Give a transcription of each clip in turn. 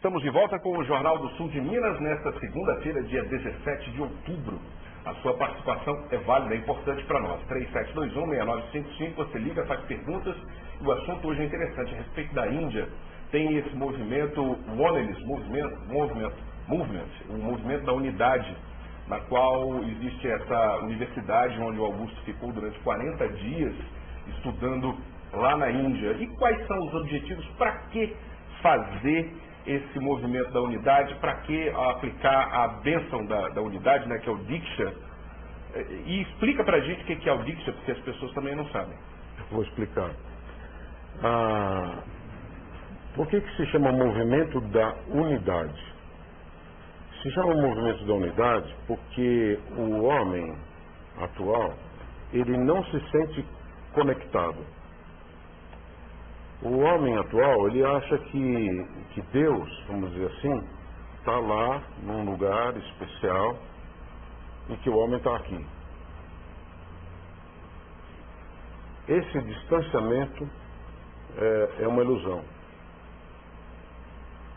Estamos de volta com o Jornal do Sul de Minas nesta segunda-feira, dia 17 de outubro. A sua participação é válida, é importante para nós. 3721-6955, você liga, faz perguntas. O assunto hoje é interessante, a respeito da Índia. Tem esse movimento, o Movement, movement, movement, o movimento da unidade, na qual existe essa universidade onde o Augusto ficou durante 40 dias estudando lá na Índia. E quais são os objetivos? Para que fazer esse movimento da unidade, para que aplicar a bênção da, da, unidade, né, que é o Diksha, e explica para a gente o que é o Diksha, porque as pessoas também não sabem. Vou explicar. Ah, por que, que se chama movimento da unidade? Se chama movimento da unidade porque o homem atual, ele não se sente conectado o homem atual, ele acha que, que Deus, vamos dizer assim, está lá num lugar especial e que o homem está aqui. Esse distanciamento é, é uma ilusão.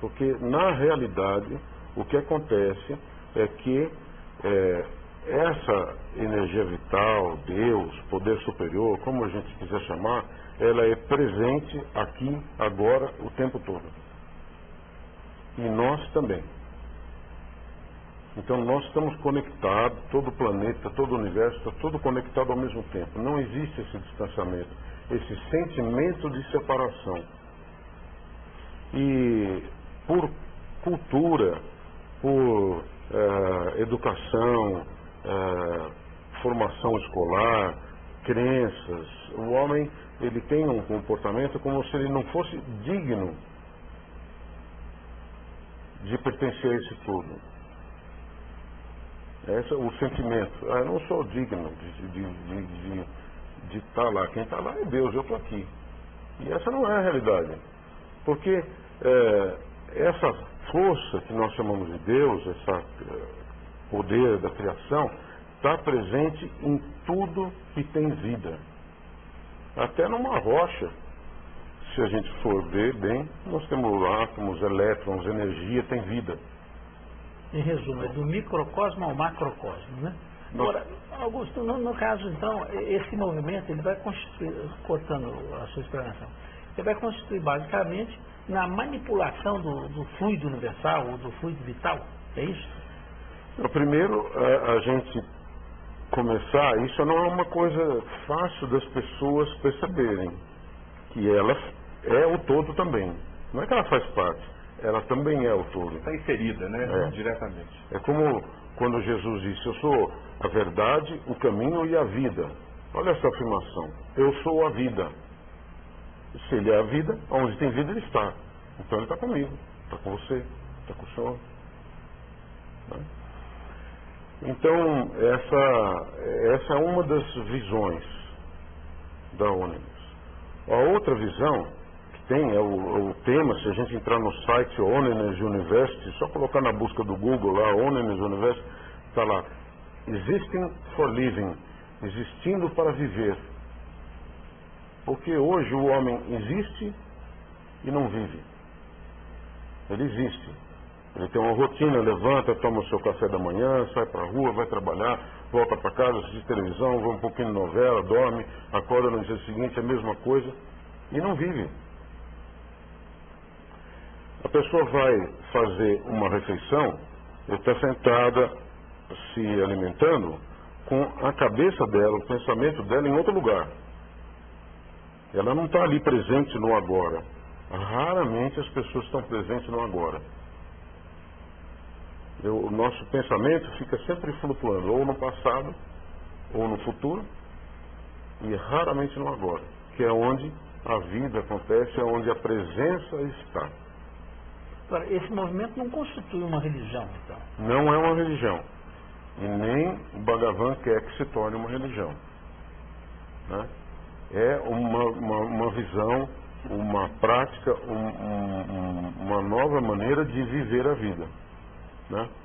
Porque, na realidade, o que acontece é que é, essa energia vital, Deus, poder superior, como a gente quiser chamar, ela é presente aqui, agora, o tempo todo. E nós também. Então nós estamos conectados, todo o planeta, todo o universo está todo conectado ao mesmo tempo. Não existe esse distanciamento, esse sentimento de separação. E por cultura, por eh, educação, eh, formação escolar, crenças, o homem ele tem um comportamento como se ele não fosse digno de pertencer a esse tudo. Esse é o sentimento. Ah, eu não sou digno de, de, de, de, de estar lá. Quem está lá é Deus, eu estou aqui. E essa não é a realidade. Porque é, essa força que nós chamamos de Deus, esse é, poder da criação, está presente em tudo que tem vida. Até numa rocha, se a gente for ver bem, nós temos átomos, elétrons, energia, tem vida. Em resumo, é do microcosmo ao macrocosmo, né? Agora, Augusto, no, no, caso, então, esse movimento, ele vai constituir, cortando a sua explanação, ele vai constituir basicamente na manipulação do, do fluido universal, ou do fluido vital, é isso? Primeiro, a, a gente começar, isso não é uma coisa fácil das pessoas perceberem, que ela é o todo também. Não é que ela faz parte, ela também é o todo. Está inserida, né? É. Diretamente. É como quando Jesus disse, eu sou a verdade, o caminho e a vida. Olha essa afirmação. Eu sou a vida. Se ele é a vida, onde tem vida ele está. Então ele está comigo, está com você, está com o Senhor. Né? Então, essa, essa é uma das visões da Onimus. A outra visão que tem é o, o tema, se a gente entrar no site Onimus University, só colocar na busca do Google lá, Onimus University, está lá, Existing for Living, existindo para viver. Porque hoje o homem existe e não vive. Ele existe, ele tem uma rotina, levanta, toma o seu café da manhã, sai para a rua, vai trabalhar, volta para casa, assiste televisão, vê um pouquinho de novela, dorme, acorda no dia seguinte, a mesma coisa, e não vive. A pessoa vai fazer uma refeição, está sentada, se alimentando, com a cabeça dela, o pensamento dela em outro lugar. Ela não está ali presente no agora. Raramente as pessoas estão presentes no agora. Eu, o nosso pensamento fica sempre flutuando, ou no passado, ou no futuro, e raramente no agora, que é onde a vida acontece, é onde a presença está. Agora, esse movimento não constitui uma religião, então? Não é uma religião. E nem o Bhagavan quer que se torne uma religião. Né? É uma, uma, uma visão, uma prática, um, um, uma nova maneira de viver a vida. Né?